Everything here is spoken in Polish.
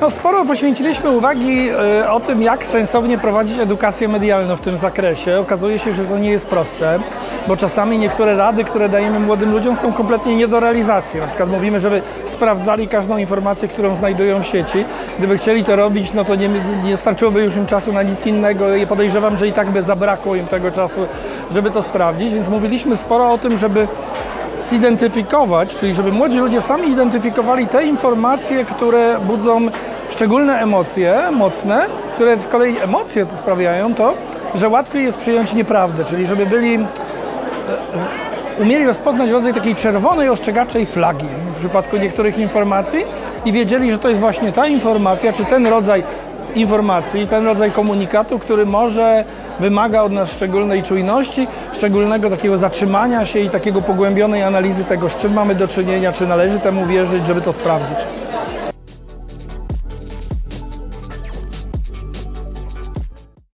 No, sporo poświęciliśmy uwagi e, o tym, jak sensownie prowadzić edukację medialną w tym zakresie. Okazuje się, że to nie jest proste, bo czasami niektóre rady, które dajemy młodym ludziom są kompletnie nie do realizacji. Na przykład mówimy, żeby sprawdzali każdą informację, którą znajdują w sieci. Gdyby chcieli to robić, no to nie, nie starczyłoby już im czasu na nic innego i podejrzewam, że i tak by zabrakło im tego czasu, żeby to sprawdzić. Więc mówiliśmy sporo o tym, żeby zidentyfikować, czyli żeby młodzi ludzie sami identyfikowali te informacje, które budzą szczególne emocje, mocne, które z kolei emocje sprawiają to, że łatwiej jest przyjąć nieprawdę, czyli żeby byli umieli rozpoznać rodzaj takiej czerwonej ostrzegaczej flagi w przypadku niektórych informacji i wiedzieli, że to jest właśnie ta informacja, czy ten rodzaj informacji, ten rodzaj komunikatu, który może wymaga od nas szczególnej czujności, szczególnego takiego zatrzymania się i takiego pogłębionej analizy tego, z czym mamy do czynienia, czy należy temu wierzyć, żeby to sprawdzić.